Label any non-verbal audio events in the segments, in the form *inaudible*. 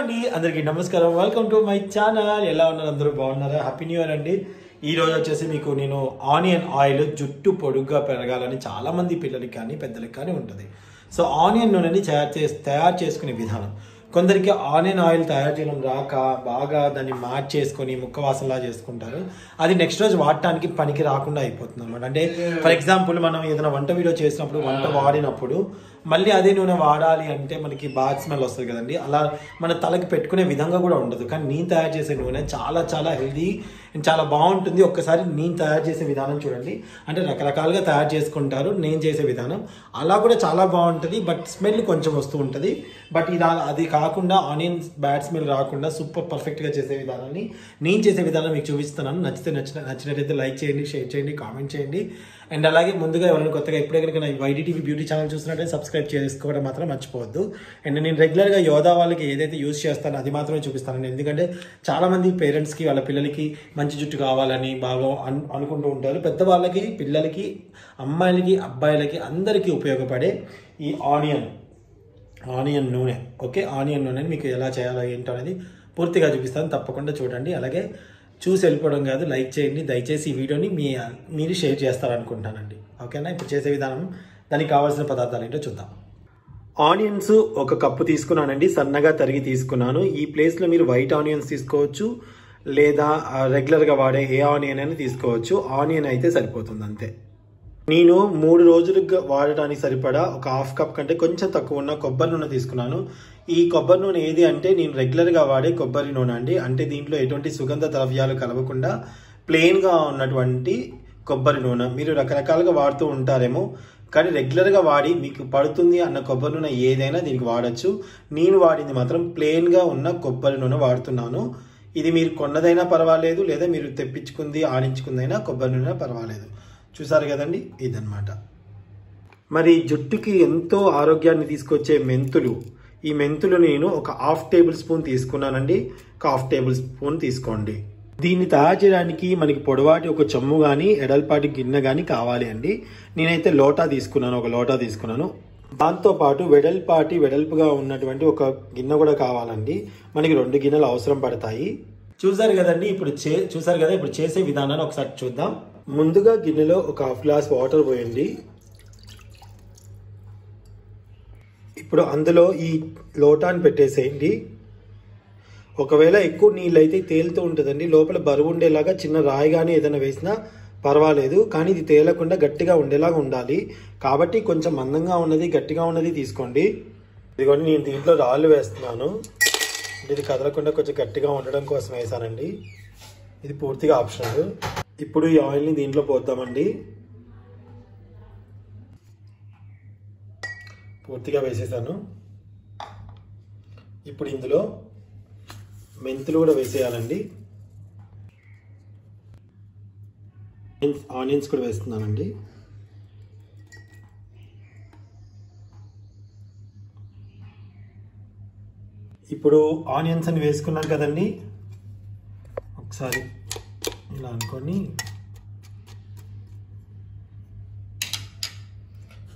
అండి. అందరికీ నమస్కారం. వెల్కమ్ టు మై ఛానల్ ఎలా ఉన్నారు? అందరూ బాగున్నారా? హ్యాపీ న్యూ ఇయర్ అండి. ఈ రోజు వచ్చేసి మీకు నేను ఆనియన్ ఆయిల్ జుట్టు పొడుగ్గా పెరగాలని చాలా మంది పిల్లలకి కానీ పెద్దలకి కానీ ఉంటుంది. సో ఆనియన్ నూనెని తయారు చేసి తయారు చేసుకునే విధానం. కొందరికి ఆనియన్ ఆయిల్ తయారు చేయడం రాక బాగా దాన్ని మార్చేసుకొని చేసుకొని ముక్కవాసనలా చేసుకుంటారు. అది నెక్స్ట్ రోజు వాడటానికి పనికి రాకుండా అయిపోతుంది అనమాట అంటే ఫర్ ఎగ్జాంపుల్ మనం ఏదైనా వంట వీడియో చేసినప్పుడు వంట వాడినప్పుడు మళ్ళీ అదే నూనె వాడాలి అంటే మనకి బాగా స్మెల్ వస్తుంది కదండి. అలా మన తలకి పెట్టుకునే విధంగా కూడా ఉండదు. కానీ నేను తయారు చేసే నూనె చాలా చాలా హెల్దీ అండ్ చాలా బాగుంటుంది. ఒక్కసారి నేను తయారు చేసే విధానం చూడండి. అంటే రకరకాలుగా తయారు చేసుకుంటారు. నేను చేసే విధానం. అలా కూడా చాలా బాగుంటుంది. బట్ స్మెల్ కొంచెం వస్తూ ఉంటుంది. బట్ ఇది అది కాకుండా ఆనియన్ బ్యాడ్ స్మెల్ రాకుండా సూపర్ పర్ఫెక్ట్గా చేసే విధానాన్ని నేను చేసే విధానం మీకు చూపిస్తున్నాను. నచ్చితే నచ్చిన నచ్చినట్లయితే లైక్ చేయండి షేర్ చేయండి కామెంట్ చేయండి. అండ్ అలాగే ముందుగా ఎవరైనా కొత్తగా ఎప్పుడైనా కనుక నా బ్యూటీ ఛానల్ చూసినట్టయితే సబ్స్క్రైబ్ చేసుకోవడం మాత్రం మర్చిపోవద్దు. అండ్ నేను రెగ్యులర్గా యోధా వాళ్ళకి ఏదైతే యూజ్ చేస్తానో అది మాత్రమే చూపిస్తాను ఎందుకంటే చాలామంది పేరెంట్స్కి వాళ్ళ పిల్లలకి మంచి జుట్టు కావాలని బాగా అను అనుకుంటూ ఉంటారు. పెద్దవాళ్ళకి పిల్లలకి అమ్మాయిలకి అబ్బాయిలకి అందరికీ ఉపయోగపడే ఈ ఆనియన్ ఆనియన్ నూనె. ఓకే? ఆనియన్ నూనెని మీకు ఎలా చేయాలో ఏంటో అనేది పూర్తిగా చూపిస్తాను. తప్పకుండా చూడండి. అలాగే చూసి వెళ్ళిపోవడం కాదు లైక్ చేయండి. దయచేసి ఈ వీడియోని మీ మీరు షేర్ చేస్తారనుకుంటానండి. ఓకేనా? ఇప్పుడు చేసే విధానం దానికి కావాల్సిన పదార్థాలు ఏంటో చూద్దాం. ఆనియన్స్ ఒక కప్పు తీసుకున్నానండి సన్నగా తరిగి తీసుకున్నాను. ఈ ప్లేస్లో మీరు వైట్ ఆనియన్స్ తీసుకోవచ్చు లేదా రెగ్యులర్గా వాడే ఏ ఆనియన్ అయినా తీసుకోవచ్చు. ఆనియన్ అయితే సరిపోతుంది అంతే. నేను మూడు రోజులుగా వాడటానికి సరిపడా ఒక హాఫ్ కప్ కంటే కొంచెం తక్కువ ఉన్న కొబ్బరి నూనె తీసుకున్నాను. ఈ కొబ్బరి నూనె ఏది అంటే నేను రెగ్యులర్గా వాడే కొబ్బరి నూనె అండి. అంటే దీంట్లో ఎటువంటి సుగంధ ద్రవ్యాలు కలవకుండా ప్లెయిన్గా ఉన్నటువంటి కొబ్బరి నూనె. మీరు రకరకాలుగా వాడుతూ ఉంటారేమో కానీ రెగ్యులర్గా వాడి మీకు పడుతుంది అన్న కొబ్బరి నూనె ఏదైనా దీనికి వాడచ్చు. నేను వాడింది మాత్రం ప్లెయిన్గా ఉన్న కొబ్బరి నూనె వాడుతున్నాను. ఇది మీరు కొన్నదైనా పర్వాలేదు లేదా మీరు తెప్పించుకుంది ఆడించుకుందైనా కొబ్బరి నూనె పర్వాలేదు. చూసారు కదండి? ఇదన్నమాట. మరి జుట్టుకి ఎంతో ఆరోగ్యాన్ని తీసుకొచ్చే మెంతులు. ఈ మెంతులు నేను ఒక హాఫ్ టేబుల్ స్పూన్ తీసుకున్నానండి. ఒక హాఫ్ టేబుల్ స్పూన్ తీసుకోండి. దీన్ని తయారు చేయడానికి మనకి పొడవాటి ఒక చెమ్ము కానీ ఎడల్పాటి గిన్నె కానీ కావాలి అండి. నేనైతే లోటా తీసుకున్నాను ఒక లోటా తీసుకున్నాను. దాంతో పాటు వెడల్పాటి వెడల్పుగా ఉన్నటువంటి ఒక గిన్నె కూడా కావాలండి. మనకి రెండు గిన్నెలు అవసరం పడతాయి. చూసారు కదండి ఇప్పుడు చే చూసారు కదా ఇప్పుడు చేసే విధానాన్ని ఒకసారి చూద్దాం. ముందుగా గిన్నెలో ఒక హాఫ్ గ్లాస్ వాటర్ పోయండి. ఇప్పుడు అందులో ఈ లోటాన్ని పెట్టేసేయండి. ఒకవేళ ఎక్కువ నీళ్ళు అయితే తేలుతూ ఉంటుందండి. లోపల బరువు ఉండేలాగా చిన్న రాయి కానీ ఏదైనా వేసినా పర్వాలేదు. కానీ ఇది తేలకుండా గట్టిగా ఉండేలాగా ఉండాలి. కాబట్టి కొంచెం మందంగా ఉన్నది గట్టిగా ఉన్నది తీసుకోండి. ఇదిగోండి నేను దీంట్లో రాళ్ళు వేస్తున్నాను. ఇది కదలకుండా కొంచెం గట్టిగా ఉండడం కోసం వేసానండి. ఇది పూర్తిగా ఆప్షనల్ ఇప్పుడు ఈ ఆయిల్ని దీంట్లో పోద్దామండి. పూర్తిగా వేసేసాను. ఇప్పుడు ఇందులో మెంతులు కూడా వేసేయాలండి. ఆనియన్స్ కూడా వేస్తున్నానండి. ఇప్పుడు ఆనియన్స్ అని వేసుకున్నాం కదండి. ఒకసారి ఇలా అనుకొని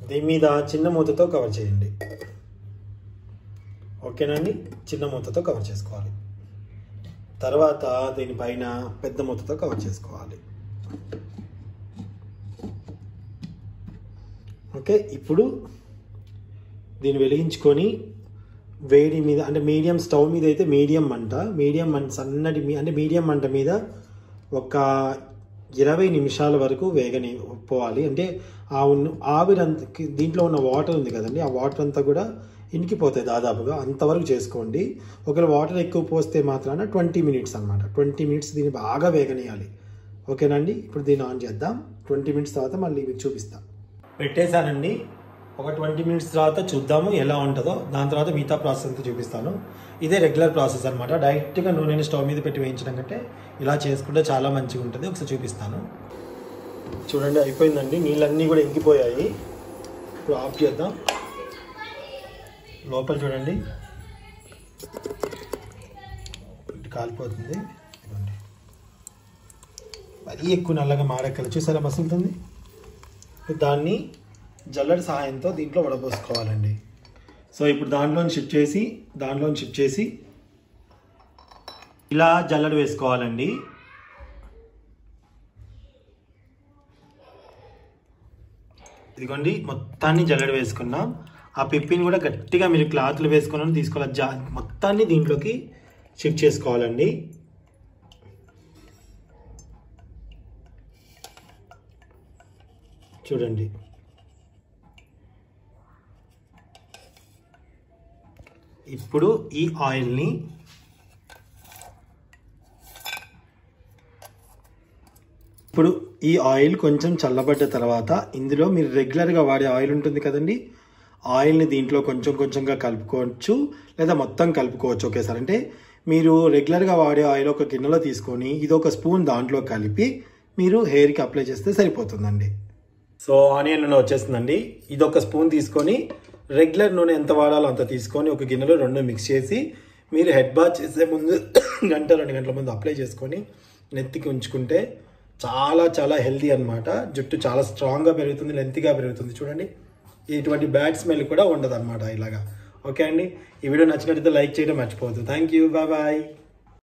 దీని మీద చిన్న మూతతో కవర్ చేయండి. ఓకేనండి చిన్న మూతతో కవర్ చేసుకోవాలి. తర్వాత దీనిపైన పెద్ద మూతతో కవర్ చేసుకోవాలి. ఓకే ఇప్పుడు దీన్ని వెలిగించుకొని వేడి మీద అంటే మీడియం స్టవ్ మీద అయితే మీడియం మంట మీడియం మంట సన్నటి అంటే మీడియం మంట మీద ఒక ఇరవై నిమిషాల వరకు వేగని పోవాలి. అంటే ఆ ఉన్న ఆవిరంత దీంట్లో ఉన్న వాటర్ ఉంది కదండి ఆ వాటర్ అంతా కూడా ఇంకిపోతాయి దాదాపుగా. అంతవరకు చేసుకోండి. ఒకవేళ వాటర్ ఎక్కువ పోస్తే మాత్రాన ట్వంటీ మినిట్స్ అనమాట ట్వంటీ మినిట్స్ దీన్ని బాగా వేగనేయాలి. ఓకేనండి? ఇప్పుడు దీన్ని ఆన్ చేద్దాం. ట్వంటీ మినిట్స్ తర్వాత మళ్ళీ మీకు చూపిస్తాం. పెట్టేశానండి. ఒక ట్వంటీ మినిట్స్ తర్వాత చూద్దాము ఎలా ఉంటుందో. దాని తర్వాత మిగతా ప్రాసెస్ అంతా చూపిస్తాను. ఇదే రెగ్యులర్ ప్రాసెస్ అనమాట డైరెక్ట్గా నూనెని స్టవ్ మీద పెట్టి వేయించడం కంటే ఇలా చేసుకుంటే చాలా మంచిగా ఉంటుంది. ఒకసారి చూపిస్తాను. చూడండి అయిపోయిందండి. నీళ్ళన్నీ కూడా ఇంకిపోయాయి. ఇప్పుడు ఆఫ్ చేద్దాం. లోపల చూడండి. కాలిపోతుంది. ఇదిగోండి. మరీ ఎక్కువ నల్లగా మాడక్కలు చూసారా మసులుతుంది దాన్ని జల్లడి సహాయంతో దీంట్లో వడపోసుకోవాలండి సో ఇప్పుడు దాంట్లో షిఫ్ట్ చేసి దాంట్లో షిఫ్ట్ చేసి ఇలా జల్లడి వేసుకోవాలండి. ఇదిగోండి మొత్తాన్ని జల్లడి వేసుకున్నాం. ఆ పిప్పిని కూడా గట్టిగా మీరు క్లాత్లు వేసుకుని తీసుకోవాలి. జా మొత్తాన్ని దీంట్లోకి షిఫ్ట్ చేసుకోవాలండి. చూడండి. ఇప్పుడు ఈ ఆయిల్ని ఇప్పుడు ఈ ఆయిల్ కొంచెం చల్లబడ్డ తర్వాత ఇందులో మీరు రెగ్యులర్గా వాడే ఆయిల్ ఉంటుంది కదండి ఆయిల్ని దీంట్లో కొంచెం కొంచెంగా కలుపుకోవచ్చు లేదా మొత్తం కలుపుకోవచ్చు ఒకేసారి. అంటే మీరు రెగ్యులర్గా వాడే ఆయిల్ ఒక గిన్నెలో తీసుకొని ఇది ఒక స్పూన్ దాంట్లో కలిపి మీరు హెయిర్కి అప్లై చేస్తే సరిపోతుందండి. సో ఆనియన్ నూనె వచ్చేస్తుందండి. ఇది ఒక స్పూన్ తీసుకొని రెగ్యులర్ నూనె ఎంత వాడాలో అంత తీసుకొని ఒక గిన్నెలో రెండు మిక్స్ చేసి మీరు హెడ్ బాత్ చేసే ముందు *coughs* గంట రెండు గంటల ముందు అప్లై చేసుకొని నెత్తికి ఉంచుకుంటే చాలా చాలా హెల్దీ అన్నమాట. జుట్టు చాలా స్ట్రాంగ్గా పెరుగుతుంది లెంత్గా పెరుగుతుంది. చూడండి. ఇటువంటి బ్యాడ్ స్మెల్ కూడా ఉండదు అనమాట ఇలాగా. ఓకే అండి? ఈ వీడియో నచ్చినట్లయితే లైక్ చేయడం మర్చిపోవద్దు. Thank you bye